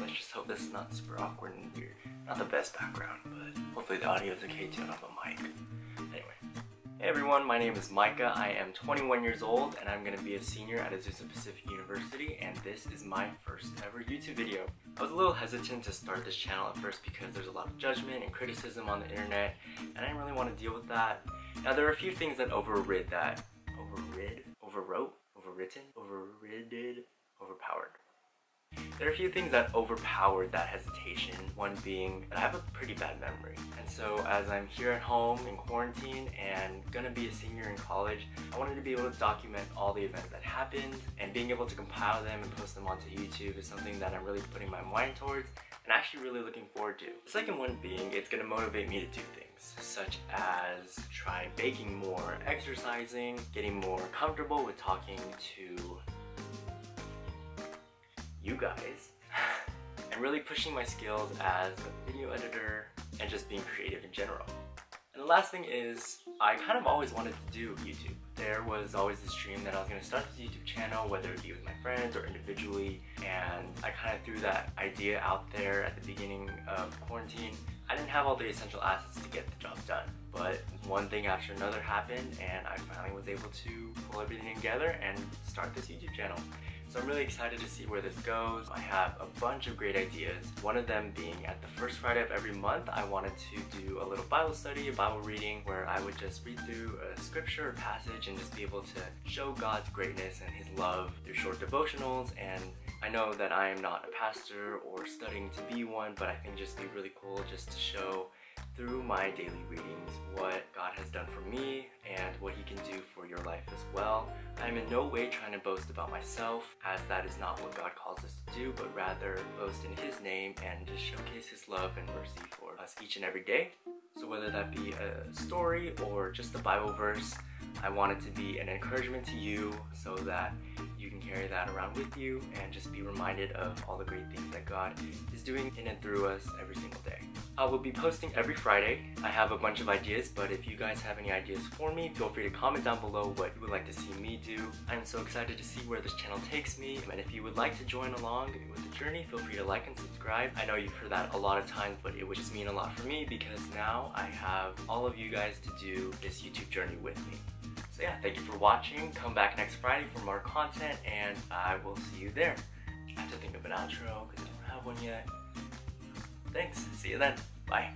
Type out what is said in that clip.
let's just hope this is not super awkward and weird. Not the best background, but hopefully the audio is okay too on the mic. Anyway. Hey everyone, my name is Micah. I am 21 years old and I'm going to be a senior at Azusa Pacific University and this is my first ever YouTube video. I was a little hesitant to start this channel at first because there's a lot of judgment and criticism on the internet and I didn't really want to deal with that. Now there are a few things that overrid that. Overrid? Overwrote? Overwritten? Overridden? There are a few things that overpowered that hesitation, one being that I have a pretty bad memory. And so as I'm here at home in quarantine and gonna be a senior in college, I wanted to be able to document all the events that happened and being able to compile them and post them onto YouTube is something that I'm really putting my mind towards and actually really looking forward to. The second one being it's gonna motivate me to do things such as try baking more, exercising, getting more comfortable with talking to you guys and really pushing my skills as a video editor and just being creative in general. And the last thing is, I kind of always wanted to do YouTube. There was always this dream that I was going to start this YouTube channel, whether it be with my friends or individually, and I kind of threw that idea out there at the beginning of quarantine. I didn't have all the essential assets to get the job done, but one thing after another happened and I finally was able to pull everything together and start this YouTube channel. So I'm really excited to see where this goes. I have a bunch of great ideas. One of them being at the first Friday of every month, I wanted to do a little Bible study, a Bible reading, where I would just read through a scripture or passage and just be able to show God's greatness and His love through short devotionals. And I know that I am not a pastor or studying to be one, but I think just be really cool just to show through my daily readings what God has done for me and what He can do for your life as well. I'm in no way trying to boast about myself, as that is not what God calls us to do, but rather boast in His name and just showcase His love and mercy for us each and every day. So, whether that be a story or just a Bible verse, I want it to be an encouragement to you so that you can carry that around with you and just be reminded of all the great things that God is doing in and through us every single day. I will be posting every Friday. I have a bunch of ideas, but if you guys have any ideas for me, feel free to comment down below what you would like to see me do. I'm so excited to see where this channel takes me, and if you would like to join along with the journey, feel free to like and subscribe. I know you've heard that a lot of times, but it would just mean a lot for me because now I have all of you guys to do this YouTube journey with me. So yeah, thank you for watching. Come back next Friday for more content, and I will see you there. I have to think of an outro because I don't have one yet. Thanks. See you then. Bye.